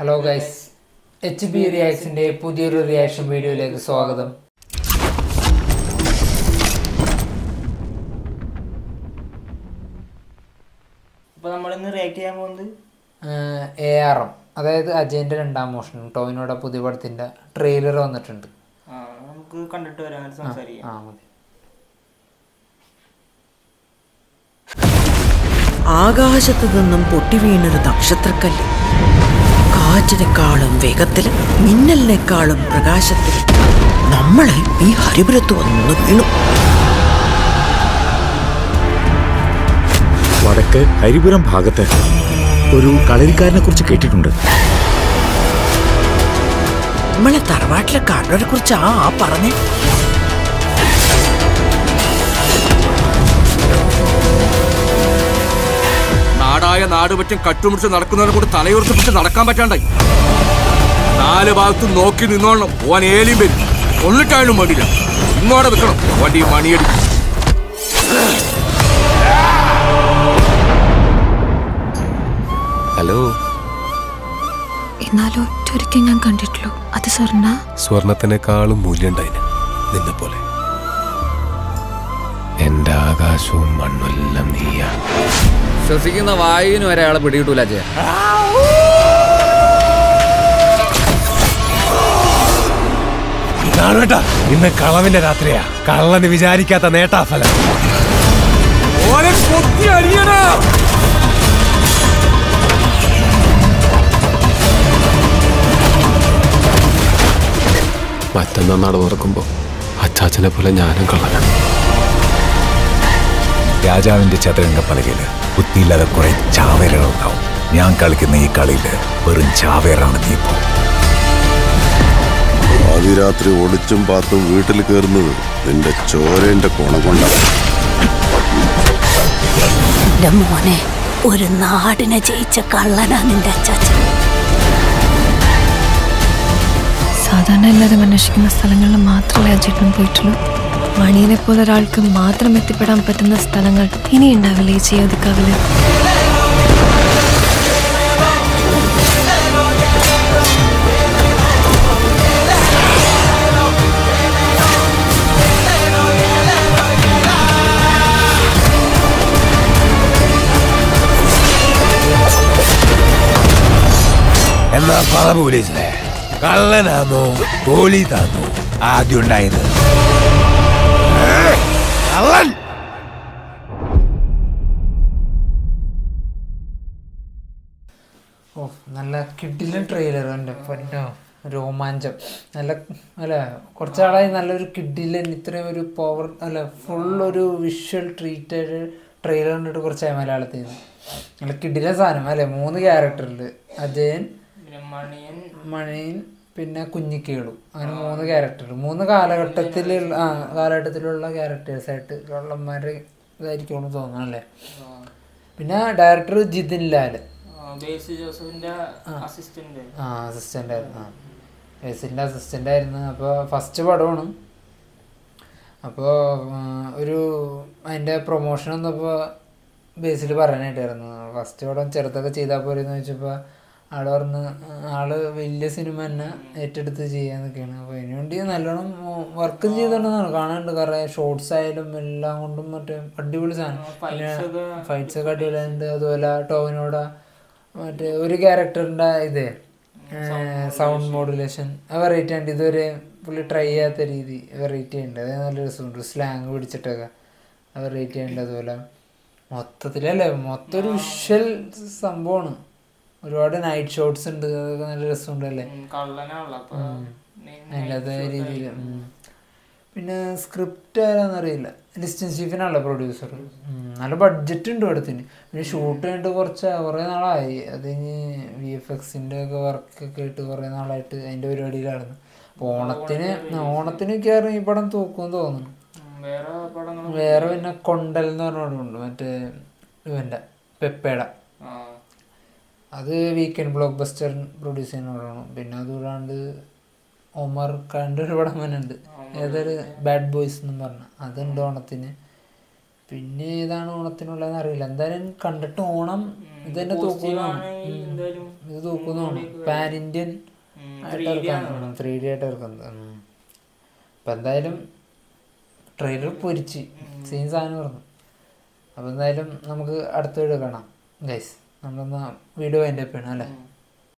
Hello guys H B റിയാക്സിന്റെ പുതിയൊരു reaction വീഡിയോയിലേക്ക് സ്വാഗതം. ഇപ്പൊ നമ്മളിന്ന് റിയാക്ട് ചെയ്യാൻ പോകുന്നത്? എ ആർ എം അതായത് അജയന്റെ രണ്ടാം മോഷൻ ടോവിനോടെ പുതിയ പടത്തിന്റെ ട്രെയിലർ വന്നിട്ടുണ്ട്. ആ, നമുക്ക് കണ്ടിട്ട് വരാൻ സംസാരിക്കാം. ആ മതി. ആകാശത്തു നിന്നും പൊട്ടിവീണൊരു നക്ഷത്രക്കല്ല്. കാറ്റിനെക്കാളും വേഗത്തിൽ മിന്നലിനേക്കാളും പ്രകാശത്തിൽ നമ്മളെ ഈ ഹരിപുരത്ത് വന്ന് വീണു. വടക്ക് ഹരിപുരം ഭാഗത്ത് ഒരു കളരിക്കാരനെ കുറിച്ച് കേട്ടിട്ടുണ്ട്. നമ്മളെ തറവാട്ടിലെ കാരണവരെ കുറിച്ച് ആ ആ പറഞ്ഞേ. നാടായ നാടുപറ്റും കട്ടുമുടിച്ച് നടക്കുന്നവരെ കൂടി തലയുറപ്പിച്ച് നടക്കാൻ പറ്റാണ്ടായി. നാല് ഭാഗത്തും നോക്കി നിന്നോളണം ഓൻ ഏലിയും വരും. കൊള്ളിട്ടായാലും വേണ്ടില്ല ഇങ്ങോടെ വെക്കണം വണ്ടി മണിയടിച്ചു ഹലോ. എന്നാലും ഒറ്റൊരിക്കൽ ഞാൻ കണ്ടിട്ടുള്ളൂ. അത് സ്വർണ? സ്വർണത്തിനേക്കാളും മൂല്യണ്ടായിന് നിന്നെ പോലെ ആകാശവും മണ്ണുമെല്ലാം നീയാ. ശ്വസിക്കുന്ന വായുവിന് വരെ അയാളെ പിടികിട്ടൂല അജയ. ഇന്ന് കളവിന്റെ രാത്രിയാ. കള്ളന് വിചാരിക്കാത്ത നേട്ടാഫലം. ഓനെ കൊത്തി അരിയടാ മറ്റന്നാ നട തുറക്കുമ്പോ അച്ചാച്ചനെ പോലെ ഞാനും കള്ളനാ രാജാവിന്റെ ചതുരംഗ ചതുരംഗപ്പലകയിൽ ബുദ്ധിയില്ലാതെ കുറെ ചാവേരകൾ ഉണ്ടാവും ഞാൻ കളിക്കുന്ന ഈ കളിയിൽ വെറും ചാവേറാണ് നീ ഇപ്പോ. ആദ്യരാത്രി ഒളിച്ചും പാത്തും വീട്ടിൽ കയറുന്നത് നിന്റെ ചോരന്റെ കോണം കൊണ്ടാണ് എന്റെ മോനെ ഒരു നാടിനെ ജയിച്ച കള്ളനാ നിന്റെ അച്ചാച്ചൻ. സാധാരണ എല്ലാവരും അന്വേഷിക്കുന്ന സ്ഥലങ്ങളിൽ മാത്രമേ അജേട്ടൻ പോയിട്ടുള്ളൂ? മണിയനെ പോലെ ഒരാൾക്ക് മാത്രം എത്തിപ്പെടാൻ പറ്റുന്ന സ്ഥലങ്ങൾ ഇനി ഉണ്ടാവില്ലേ ഈ ചെയ്യോതിക്കാവിൽ എന്നാ പറ പോലീസിലെ കള്ളനാന്നോ പോലീസാന്നോ ആദ്യം ഉണ്ടായത്? കള്ളൻ! ഓ നല്ല കിഡിലും ട്രെയിലർ എന്റെ പൊന്നോ രോമാഞ്ചം. നല്ല അല്ല കുറച്ചാളായി നല്ലൊരു കിഡിലൻ ഇത്രയും ഒരു പവർ അല്ല ഫുൾ ഒരു വിഷ്വൽ ട്രീറ്റഡ് ട്രെയിലർ കണ്ടിട്ട് കുറച്ചായി മലയാളത്തിൽ. നിന്ന് നല്ല കിഡിലെ സാധനം അല്ലേ? മൂന്ന് ക്യാരക്ടറിൽ അജയൻ മണിയൻ. മണിയൻ പിന്നെ കുഞ്ഞിക്കേളു. അങ്ങനെ മൂന്ന് ക്യാരക്ടർ മൂന്ന് കാലഘട്ടത്തിൽ ആ കാലഘട്ടത്തിലുള്ള ക്യാരക്ടേഴ്സ് ആയിട്ട് കള്ളന്മാരെ ഇതായിരിക്കും തോന്നണം അല്ലേ പിന്നെ ഡയറക്ടർ ജിതിൻ ലാൽ ആ, അസിസ്റ്റന്റ് ആയിരുന്നു. ആ. ബേസിന്റെ അസിസ്റ്റന്റ് ആയിരുന്നു. അപ്പോൾ ഫസ്റ്റ് പടമാണ്. അപ്പോൾ ഒരു അതിന്റെ പ്രൊമോഷൻ വന്നപ്പോൾ ബേസിൽ പറയാനായിട്ടായിരുന്നു. ഫസ്റ്റ് പടം ചെറുതൊക്കെ ചെയ്താൽ പോരെന്ന് ചോദിച്ചപ്പോൾ ആൾ പറഞ്ഞ് ആൾ വലിയ സിനിമ തന്നെ ഏറ്റെടുത്ത് ചെയ്യാന്നൊക്കെയാണ് അപ്പോൾ അതിനുവേണ്ടി നല്ലോണം വർക്കും ചെയ്തിട്ടുണ്ടെന്നാണ് കാണാനുണ്ട് കുറേ ഷോർട്സ് ആയാലും എല്ലാം കൊണ്ടും മറ്റേ അടിപൊളി സാധനം പിന്നെ ഫൈറ്റ്സ് ഒക്കെ. അടിപൊളിയുണ്ട് അതുപോലെ ടോവിനോട മറ്റേ ഒരു ക്യാരക്ടറിന്റെ ഇത് സൗണ്ട് മോഡുലേഷൻ വെറൈറ്റി ഉണ്ട് ഇതുവരെ പുള്ളി ട്രൈ ചെയ്യാത്ത രീതി വെറൈറ്റി ഉണ്ട് അത് നല്ല രസമുണ്ട്. സ്ലാങ് പിടിച്ചിട്ടൊക്കെ വെറൈറ്റി ഉണ്ട് അതുപോലെ. മൊത്തത്തിലല്ലേ? മൊത്തം ഒരു വിഷ്വൽ സംഭവമാണ് ഒരുപാട് നൈറ്റ് ഷോട്ട്സ് ഉണ്ട്. അതൊക്കെ നല്ല രസമുണ്ട് അല്ലേ? കള്ളനാണല്ലോ. അപ്പൊ അതിന്റെ രീതിയിൽ പിന്നെ സ്ക്രിപ്റ്റ് ആരാന്നറിയില്ല ലിസ്റ്റൻ സ്റ്റീഫനാണല്ലോ പ്രൊഡ്യൂസർ നല്ല ബഡ്ജറ്റ് ഉണ്ട് പടത്തിന്. പിന്നെ ഷൂട്ട് കഴിഞ്ഞിട്ട് കുറച്ച് കുറേ നാളായി. അത് കഴിഞ്ഞ് വി എഫ് എക്സിന്റെ ഒക്കെ വർക്കൊക്കെ ആയിട്ട് കുറേ നാളായിട്ട് അതിന്റെ പരിപാടിയിലായിരുന്നു. അപ്പോൾ ഓണത്തിന് ഓണത്തിന് കയറി ഈ പടം തൂക്കുമെന്ന് തോന്നുന്നു. വേറെ പിന്നെ കൊണ്ടൽ എന്ന് പറഞ്ഞ പടമുണ്ട്. മറ്റേ ഇവന്റെ പെപ്പേട. അത് വീക്കെൻഡ് ബ്ലോക്ക് ബസ്റ്റർ പ്രൊഡ്യൂസ് ചെയ്യുന്ന പടമാണ് പിന്നെ അതുകൂടാണ്ട് ഒമർ ഖാന്റെ ഒരു പടം തന്നെ ഉണ്ട്. ഏതൊരു ബാഡ് ബോയ്സ് എന്നും പറഞ്ഞ. അതുണ്ട് ഓണത്തിന്. പിന്നെ ഏതാണ് ഓണത്തിനുള്ളതെന്ന് അറിയില്ല. എന്തായാലും കണ്ടിട്ട് ഓണം ഇത് തന്നെ തൂക്കുന്നതാണ് ഇത് തൂക്കുന്നതാണ് പാൻ ഇന്ത്യൻ ആയിട്ട് 3D ആണ് ഇറക്കാൻ ത്രീ ഡി ആയിട്ട് ഇറക്കുന്നത് അപ്പം എന്തായാലും ട്രെയിലർ പൊരിച്ച് സീൻ സാധനം പറഞ്ഞു. അപ്പം എന്തായാലും നമുക്ക് അടുത്ത വീഡിയോ കാണാം. ഗൈസ് നമ്മളൊന്ന് വീഡിയോ അതിന്റെ അല്ലേ.